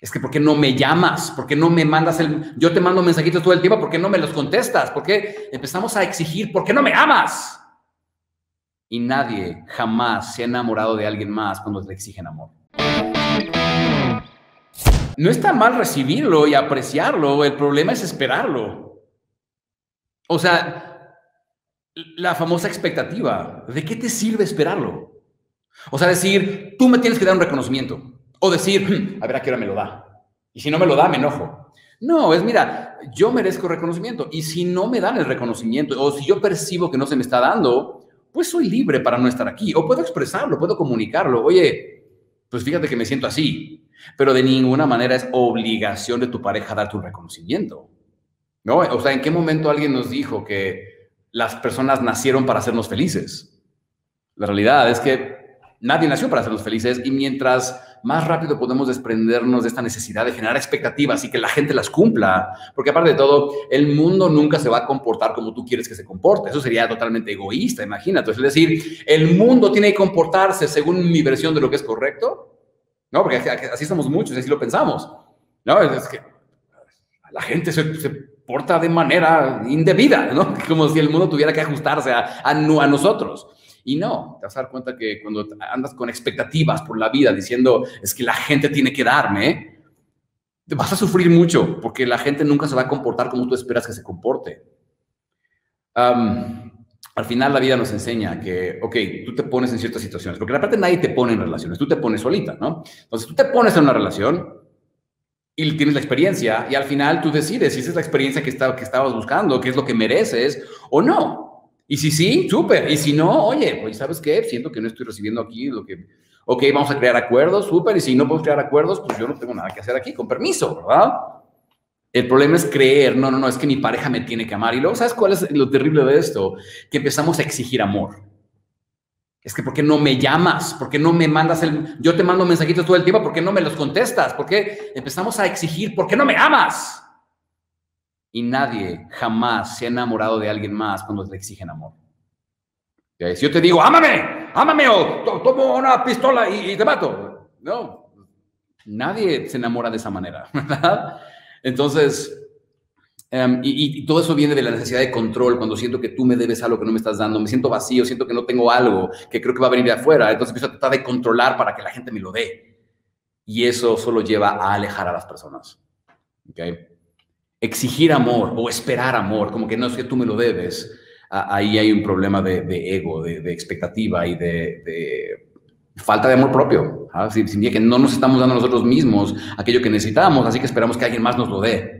Es que ¿por qué no me llamas? ¿Por qué no me mandas el... Yo te mando mensajitos todo el tiempo, ¿por qué no me los contestas? ¿Por qué empezamos a exigir? ¿Por qué no me amas? Y nadie jamás se ha enamorado de alguien más cuando le exigen amor. No está mal recibirlo y apreciarlo, el problema es esperarlo. O sea, la famosa expectativa, ¿de qué te sirve esperarlo? O sea, decir, tú me tienes que dar un reconocimiento. O decir, hmm, a ver a qué hora me lo da. Y si no me lo da, me enojo. No, es mira, yo merezco reconocimiento. Y si no me dan el reconocimiento, o si yo percibo que no se me está dando, pues soy libre para no estar aquí. O puedo expresarlo, puedo comunicarlo. Oye, pues fíjate que me siento así. Pero de ninguna manera es obligación de tu pareja dar tu reconocimiento. ¿No? O sea, ¿en qué momento alguien nos dijo que las personas nacieron para hacernos felices? La realidad es que nadie nació para hacernos felices y mientras más rápido podemos desprendernos de esta necesidad de generar expectativas y que la gente las cumpla. Porque aparte de todo, el mundo nunca se va a comportar como tú quieres que se comporte. Eso sería totalmente egoísta, imagínate. Es decir, el mundo tiene que comportarse según mi versión de lo que es correcto. No, porque así somos muchos, así lo pensamos. No, es que la gente se, porta de manera indebida, ¿no? Como si el mundo tuviera que ajustarse a, a nosotros. Y no, te vas a dar cuenta que cuando andas con expectativas por la vida diciendo, es que la gente tiene que darme, te vas a sufrir mucho porque la gente nunca se va a comportar como tú esperas que se comporte. al final la vida nos enseña que, ok, tú te pones en ciertas situaciones, porque la parte nadie te pone en relaciones, tú te pones solita, ¿no? Entonces tú te pones en una relación y tienes la experiencia y al final tú decides si esa es la experiencia que, que estabas buscando, qué es lo que mereces o no. Y si sí, súper. Y si no, oye, pues ¿sabes qué? Siento que no estoy recibiendo aquí lo que... Ok, vamos a crear acuerdos, súper. Y si no puedo crear acuerdos, pues yo no tengo nada que hacer aquí, con permiso, ¿verdad? El problema es creer, no, no, no, es que mi pareja me tiene que amar. Y luego, ¿sabes cuál es lo terrible de esto? Que empezamos a exigir amor. Es que, ¿por qué no me llamas? ¿Por qué no me mandas el... Yo te mando mensajitos todo el tiempo, ¿por qué no me los contestas? ¿Por qué empezamos a exigir? ¿Por qué no me amas? Y nadie jamás se ha enamorado de alguien más cuando le exigen amor. Si yo te digo, ámame, ámame o tomo una pistola y, te mato. No, nadie se enamora de esa manera, ¿verdad? Entonces, em, y, todo eso viene de la necesidad de control, cuando siento que tú me debes algo que no me estás dando, me siento vacío, siento que no tengo algo que creo que va a venir de afuera, entonces empiezo a tratar de controlar para que la gente me lo dé. Y eso solo lleva a alejar a las personas. ¿Okay? Exigir amor o esperar amor, como que no es que tú me lo debes, ahí hay un problema de, ego, de, expectativa y de, falta de amor propio. ¿ah? Significa que no nos estamos dando nosotros mismos aquello que necesitamos, así que esperamos que alguien más nos lo dé.